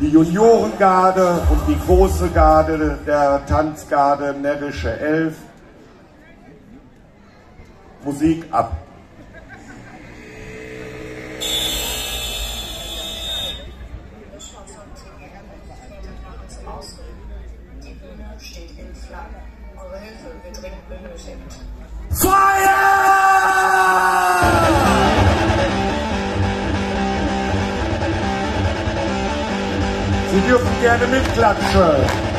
die Juniorengarde und die große Garde der Tanzgarde Närrische Elf. Musik ab. Fire! Sie dürfen gerne mitklatschen.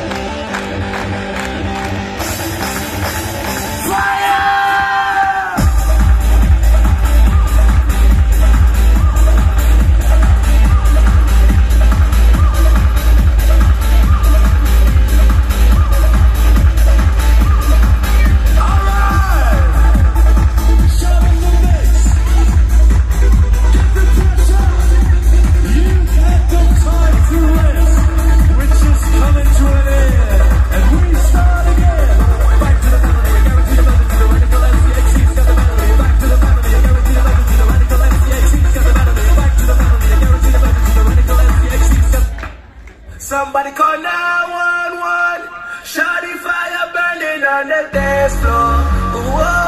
en the dance floor. Uh, oh.